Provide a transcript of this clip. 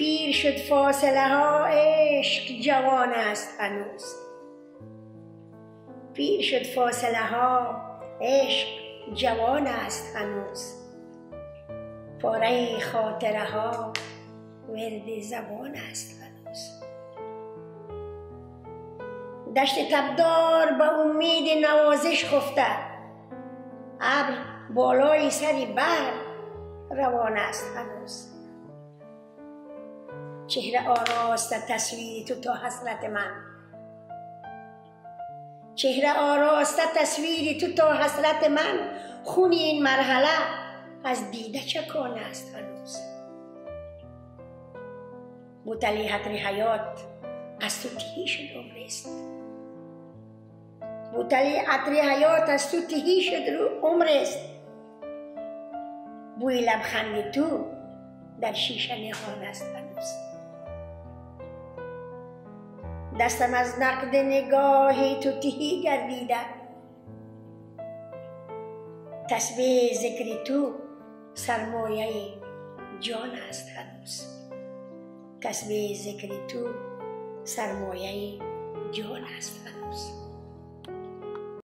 پیر شد فاصله ها عشق جوان است هنوز. پیر شد فاصله ها عشق جوان است هنوز. پاره خاطره ها ورد زبان است هنوز. دشت تبدار به امید نوازش خفته. ابر بالای سری بر روان است هنوز. چهره آراسته تصویر تو تا حسرت من. چهره آراسته تصویر تو تا حسرت من. خونی این مرحله از دیده چکان است هنوز. بوتلی حتر حیات از تو تهی شد عمرست بوتلی عطر حیات از تو تهی شد رو عمرست بوی لبخند تو در شیشه نهان است هنوز. دستم از نقد نگاهی تو تهی گردیده تسبیح ذکر تو سرمایه جان است هنوز تسبیح ذکر تو سرمایه جان است هنوز